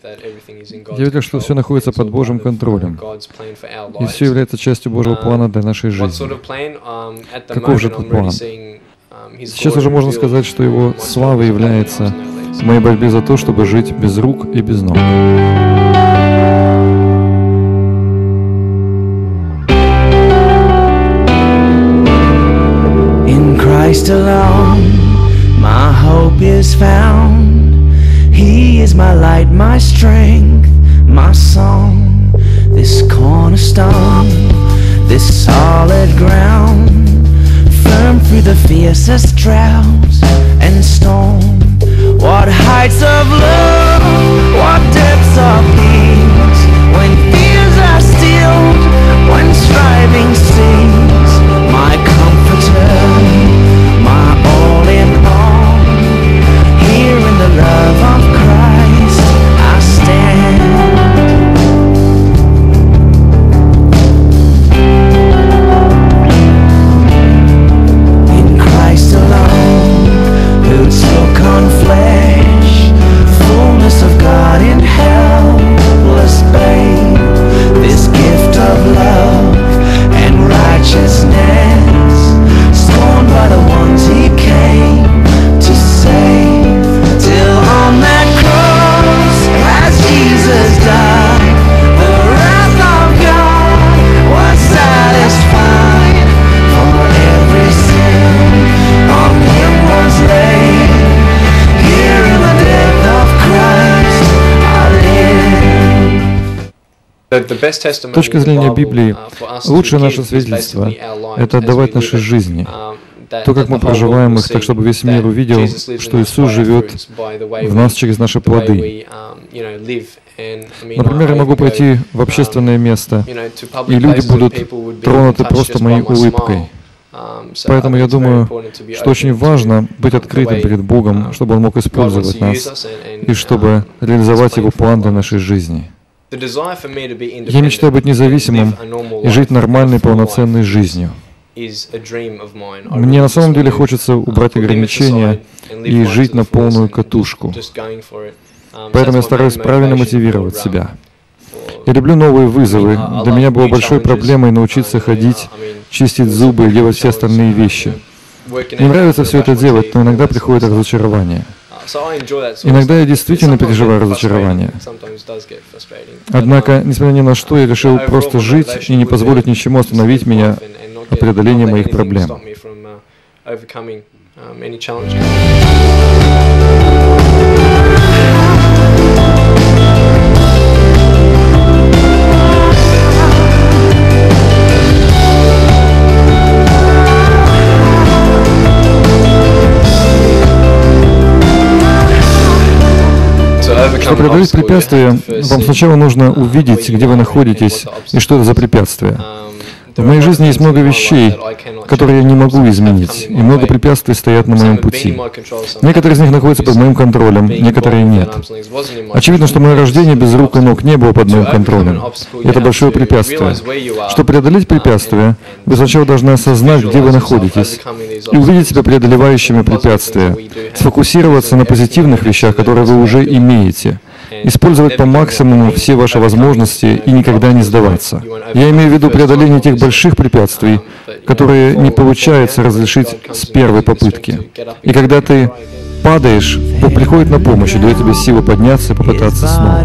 Я верю, что все находится под Божьим контролем, и все является частью Божьего плана для нашей жизни. Каков же этот план? Сейчас уже можно сказать, что Его слава является в моей борьбе за то, чтобы жить без рук и без ног. In Christ alone, my hope is found. My light, my strength, my song. This cornerstone, this solid ground, firm through the fiercest droughts and storm. What heights of love, what depths of peace, точки зрения Библии, лучшее наше свидетельство — это отдавать наши жизни, то, как мы проживаем их, так чтобы весь мир увидел, что Иисус живет в нас через наши плоды. Например, я могу пойти в общественное место, и люди будут тронуты просто моей улыбкой. Поэтому я думаю, что очень важно быть открытым перед Богом, чтобы Он мог использовать нас, и чтобы реализовать Его план для нашей жизни. Я мечтаю быть независимым и жить нормальной, полноценной жизнью. Мне на самом деле хочется убрать ограничения и жить на полную катушку. Поэтому я стараюсь правильно мотивировать себя. Я люблю новые вызовы. Для меня было большой проблемой научиться ходить, чистить зубы и делать все остальные вещи. Мне нравится все это делать, но иногда приходит разочарование. Иногда я действительно переживаю разочарование. Однако, несмотря ни на что, я решил просто жить и не позволить ничему остановить меня от преодоления моих проблем. Чтобы преодолеть препятствия, вам сначала нужно увидеть, где вы находитесь и что это за препятствие. В моей жизни есть много вещей, которые я не могу изменить, и много препятствий стоят на моем пути. Некоторые из них находятся под моим контролем, некоторые нет. Очевидно, что мое рождение без рук и ног не было под моим контролем. Это большое препятствие. Чтобы преодолеть препятствие, вы сначала должны осознать, где вы находитесь, и увидеть себя преодолевающими препятствия, сфокусироваться на позитивных вещах, которые вы уже имеете, использовать по максимуму все ваши возможности и никогда не сдаваться. Я имею в виду преодоление тех больших препятствий, которые не получается разрешить с первой попытки. И когда ты падаешь, Бог приходит на помощь и дает тебе силы подняться и попытаться снова.